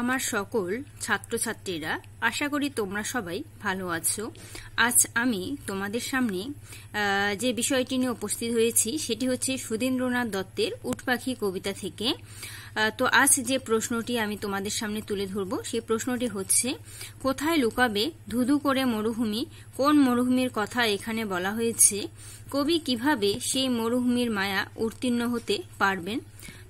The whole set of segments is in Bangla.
আমার সকল ছাত্রছাত্রীরা, আশা করি তোমরা সবাই ভালো আছো। আজ আমি তোমাদের সামনে যে বিষয়টি নিয়ে উপস্থিত হয়েছি, সেটি হচ্ছে সুধীন্দ্রনাথ দত্তের উটপাখি কবিতা থেকে। তো আজ যে প্রশ্নটি আমি তোমাদের সামনে তুলে ধরব সেই প্রশ্নটি হচ্ছে, কোথায় লুকাবে ধুধু করে মরুভূমি, কোন মরুভূমির কথা এখানে বলা হয়েছে, কবি কীভাবে সেই মরুভূমির মায়া উত্তীর্ণ হতে পারবেন?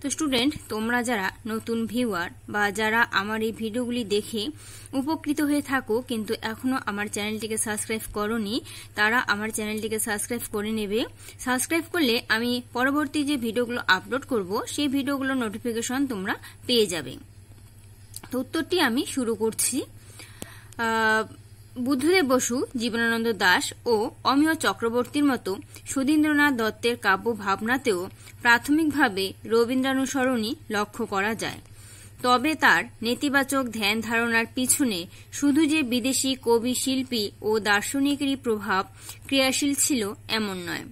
তো স্টুডেন্ট তোমরা যারা নতুন ভিউয়ার বা যারা আমার এই ভিডিওগুলি দেখে উপকৃত হয়ে থাকো, কিন্তু এখনও আমার চ্যানেলটিকে সাবস্ক্রাইব করনি, তারা আমার চ্যানেলটিকে সাবস্ক্রাইব করে নেবে। সাবস্ক্রাইব করলে আমি পরবর্তী যে ভিডিওগুলো আপলোড করব, সেই ভিডিওগুলো নোটিফিকেশন তোমরা পেয়ে যাবে। তো উত্তরটি আমি শুরু করছি। বুদ্ধদেব বসু, জীবনানন্দ দাস ও অমিয় চক্রবর্তীর মতো সুধীন্দ্রনাথ দত্তের কাব্য ভাবনাতেও প্রাথমিকভাবে রবীন্দ্রানুসরণই লক্ষ্য করা যায়। তবে তার নেতিবাচক ধ্যান ধারণার পিছনে শুধু যে বিদেশি কবি, শিল্পী ও দার্শনিকেরই প্রভাব ক্রিয়াশীল ছিল এমন নয়।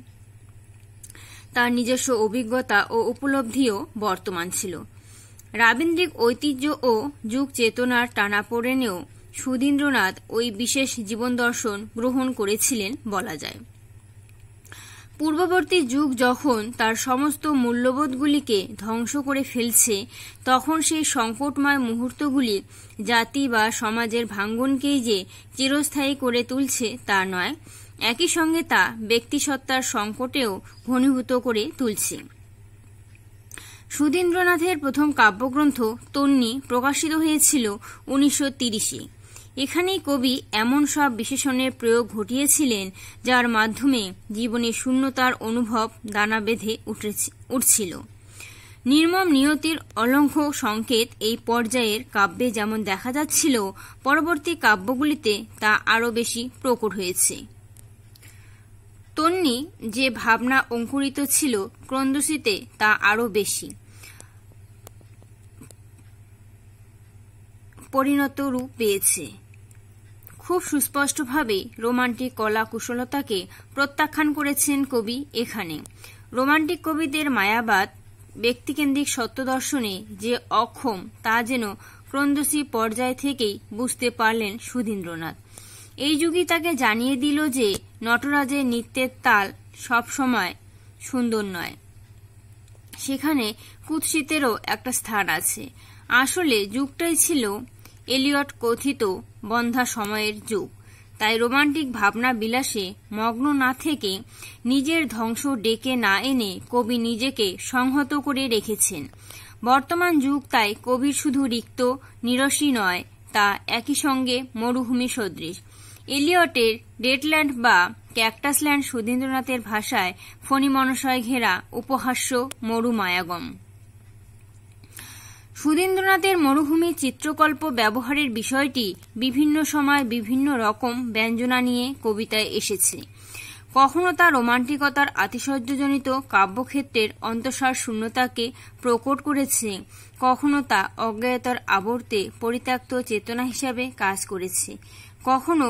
তার নিজস্ব অভিজ্ঞতা ও উপলব্ধিও বর্তমান ছিল। রাবীন্দ্রিক ঐতিহ্য ও যুগ চেতনার টানাপোড়েনেও সুধীন্দ্রনাথ ওই বিশেষ জীবন দর্শন গ্রহণ করেছিলেন বলা যায়। পূর্ববর্তী যুগ যখন তার সমস্ত মূল্যবোধগুলিকে ধ্বংস করে ফেলছে, তখন সেই সংকটময় মুহূর্তগুলি জাতি বা সমাজের ভাঙ্গনকেই যে চিরস্থায়ী করে তুলছে তা নয়, একই সঙ্গে তা ব্যক্তিসত্তার সংকটেও ঘনীভূত করে তুলছে। সুধীন্দ্রনাথের প্রথম কাব্যগ্রন্থ তন্নি প্রকাশিত হয়েছিল উনিশশো তিরিশে। এখানেই কবি এমন সব বিশেষণের প্রয়োগ ঘটিয়েছিলেন, যার মাধ্যমে জীবনে শূন্যতার অনুভব দানা বেঁধে উঠছিল। নির্মম নিয়তির অলঙ্ঘ সংকেত এই পর্যায়ের কাব্যে যেমন দেখা যাচ্ছিল, পরবর্তী কাব্যগুলিতে তা আরও বেশি প্রকট হয়েছে। তন্নি যে ভাবনা অঙ্কুরিত ছিল ক্রন্দসিতে তা আরও বেশি। পরিণত রূপ পেয়েছে। খুব সুস্পষ্টভাবে রোমান্টিক কলা কুশলতাকে প্রত্যাখ্যান করেছেন কবি এখানে। রোমান্টিক কবিদের মায়াবাদ, ব্যক্তিকেন্দ্রিক সত্য দর্শনে যে অক্ষম, তা যেন ক্রন্দসী পর্যায় থেকেই বুঝতে পারলেন সুধীন্দ্রনাথ। এই যুগই তাকে জানিয়ে দিল যে নটরাজের নৃত্যের তাল সবসময় সুন্দর নয়। সেখানে কুৎসিতেরও একটা স্থান আছে। আসলে যুগটাই ছিল এলিয়ট কথিত বন্ধা সময়ের যুগ। তাই রোমান্টিক ভাবনা বিলাসে মগ্ন না থেকে নিজের ধ্বংস ডেকে না এনে কবি নিজেকে সংহত করে রেখেছেন। বর্তমান যুগ তাই কবির শুধু রিক্ত, নিরসী নয়, তা একই সঙ্গে মরুভূমি সদৃশ। এলিয়টের ডেটল্যান্ড বা ক্যাকটাসল্যান্ড সুধীন্দ্রনাথের ভাষায় ফণি মনসয় ঘেরা উপহাস্য মরু মায়াগম সুধীন্দ্রনাথের মরুভূমি চিত্রকল্প ব্যবহারের বিষয়টি বিভিন্ন সময় বিভিন্ন রকম ব্যঞ্জনা নিয়ে কবিতায় এসেছে। কখনো তা রোমান্টিকতার আতিশয্যজনিত কাব্যক্ষেত্রের অন্তঃসার শূন্যতাকে প্রকট করেছে, কখনো তা অজ্ঞায়তার আবর্তে পরিত্যক্ত চেতনা হিসাবে কাজ করেছে। কখনো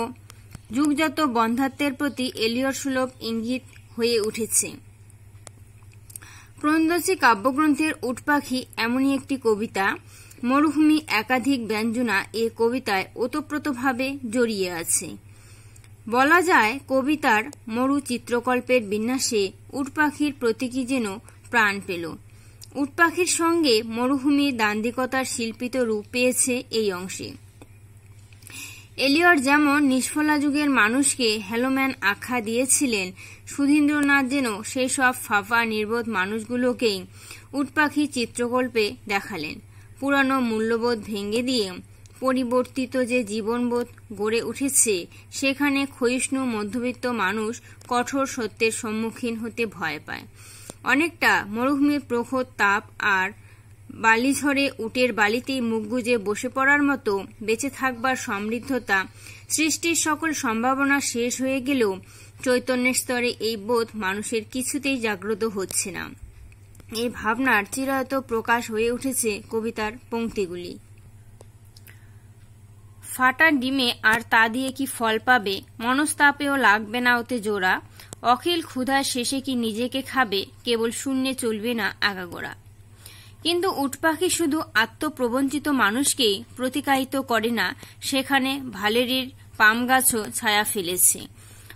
যুগজাত বন্ধাত্বের প্রতি এলিয়র সুলভ ইঙ্গিত হয়ে উঠেছে। ক্রন্দসী কাব্যগ্রন্থের উটপাখি এমনই একটি কবিতা। মরুভূমি একাধিক ব্যঞ্জনা এ কবিতায় ওতপ্রোতভাবে জড়িয়ে আছে। বলা যায়, কবিতার মরু চিত্রকল্পের বিন্যাসে উটপাখির প্রতীকী যেন প্রাণ পেল। উটপাখির সঙ্গে মরুভূমির দান্দিকতার শিল্পিত রূপ পেয়েছে এই অংশে। এলিয়ট যেমন নিষ্ফলা যুগের মানুষকে হ্যালোম্যান আখ্যা দিয়েছিলেন, সুধীন্দ্রনাথ যেন সেই সব ফাফা নির্বোধ মানুষগুলোকেই উটপাখি চিত্রকল্পে দেখালেন। পুরানো মূল্যবোধ ভেঙে দিয়ে পরিবর্তিত যে জীবনবোধ গড়ে উঠেছে, সেখানে ক্ষয়িষ্ণু মধ্যবিত্ত মানুষ কঠোর সত্যের সম্মুখীন হতে ভয় পায়। অনেকটা মরুভূমির প্রখর তাপ আর বালিঝড়ে উটের বালিতেই মুখ গুজে বসে পড়ার মতো বেঁচে থাকবার সমৃদ্ধতা, সৃষ্টির সকল সম্ভাবনা শেষ হয়ে গেলেও চৈতন্যের স্তরে এই বোধ মানুষের কিছুতেই জাগ্রত হচ্ছে না। এই ভাবনার চিরায়ত প্রকাশ হয়ে উঠেছে কবিতার পংক্তিগুলি ফাটা ডিমে আর তা দিয়ে কি ফল পাবে? মনস্তাপেও লাগবে না ওতে জোড়া। অখিল ক্ষুধার শেষে কি নিজেকে খাবে? কেবল শূন্যে চলবে না আগাগোড়া। কিন্তু উটপাখি শুধু আত্মপ্রবঞ্চিত মানুষকেই প্রতিকায়িত করে না, সেখানে ভালেরির পাম গাছও ছায়া ফেলেছে।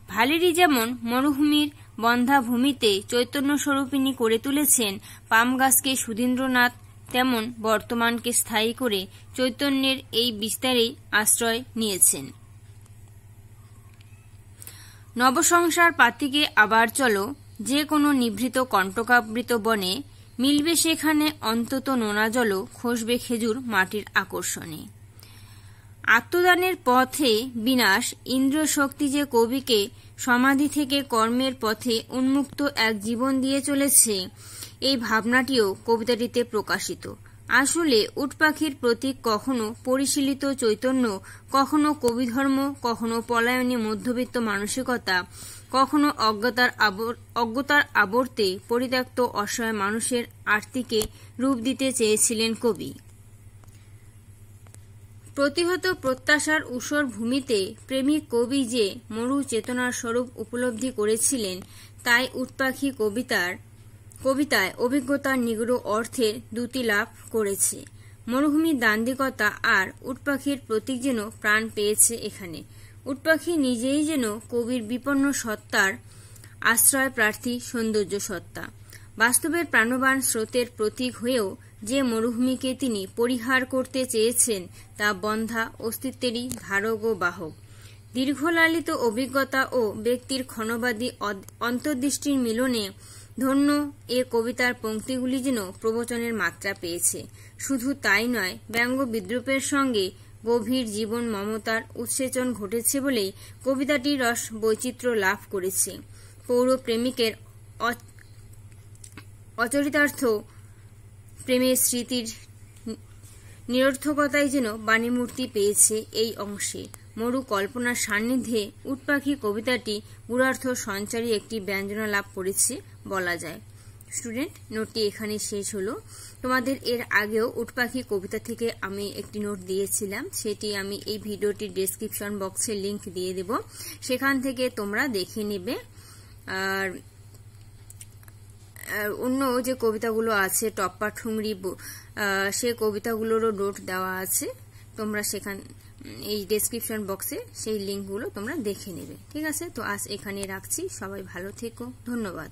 ভালেরি যেমন মরুভূমির বন্ধা ভূমিতে চৈতন্য স্বরূপিনী করে তুলেছেন পাম গাছকে সুধীন্দ্রনাথ, তেমন বর্তমানকে স্থায়ী করে চৈতন্যের এই বিস্তারেই আশ্রয় নিয়েছেন। নবসংসার পাতিকে আবার চলো, যে কোনো নিভৃত কণ্টকাবৃত বনে মিলবে সেখানে অন্তত নোনা জলও খসবে খেজুর মাটির আকর্ষণে। আত্মদানের পথে বিনাশ ইন্দ্র শক্তি যে কবিকে সমাধি থেকে কর্মের পথে উন্মুক্ত এক জীবন দিয়ে চলেছে, এই ভাবনাটিও কবিতাটিতে প্রকাশিত। আসলে উটপাখির প্রতীক কখনো পরিশীলিত চৈতন্য, কখনো কবিধর্ম, কখনো পলায়নী মধ্যবিত্ত মানসিকতা, কখনো অজ্ঞতার অজ্ঞতার আবর্তে পরিত্যক্ত অসহায় মানুষের আর্তিকে রূপ দিতে চেয়েছিলেন কবি। প্রতিহত প্রত্যাশার উসর ভূমিতে প্রেমিক কবি যে মরু চেতনার স্বরূপ উপলব্ধি করেছিলেন, তাই উটপাখি কবিতার কবিতায় অভিজ্ঞতার নিগড় অর্থে দুটি লাভ করেছে। মরুভূমির দান্দিকতা আর উটপাখির প্রতীক যেন প্রাণ পেয়েছে এখানে। উটপাখি নিজেই যেন কবির বিপন্ন সত্তার আশ্রয় প্রার্থী সৌন্দর্য সত্তা। বাস্তবের প্রাণবান স্রোতের প্রতীক হয়েও যে মরুভূমিকে তিনি পরিহার করতে চেয়েছেন তা বন্ধা অস্তিত্বেরই ধারক ও বাহক। দীর্ঘলালিত অভিজ্ঞতা ও ব্যক্তির ক্ষণবাদী অন্তর্দৃষ্টির মিলনে ধন্য এ কবিতার পঙ্ক্তিগুলি যেন প্রবচনের মাত্রা পেয়েছে। শুধু তাই নয়, ব্যঙ্গ বিদ্রুপের সঙ্গে গভীর জীবন মমতার উৎসেচন ঘটেছে বলেই কবিতাটি রস বৈচিত্র্য লাভ করেছে। পৌর প্রেমিকের অচরিতার্থ প্রেমের স্মৃতির নিরর্থকতায় যেন বাণীমূর্তি পেয়েছে এই অংশে। মরু কল্পনার সান্নিধ্যে উটপাখি কবিতাটি গুড়ার্থ সঞ্চারী একটি ব্যঞ্জনা লাভ করেছে বলা যায়। স্টুডেন্ট নোটটি এখানে শেষ হলো। তোমাদের এর আগেও উটপাখি কবিতা থেকে আমি একটি নোট দিয়েছিলাম। সেটি আমি এই ভিডিওটির ডেসক্রিপশন বক্সে লিংক দিয়ে দেব। সেখান থেকে তোমরা দেখে নেবে। আর অন্য যে কবিতাগুলো আছে, টপ্পা ঠুংরি সে কবিতাগুলোরও নোট দেওয়া আছে। তোমরা সেখান এই ডেসক্রিপশন বক্সে সেই লিঙ্কগুলো তোমরা দেখে নেবে। ঠিক আছে? তো আজ এখানে রাখছি। সবাই ভালো থেকো। ধন্যবাদ।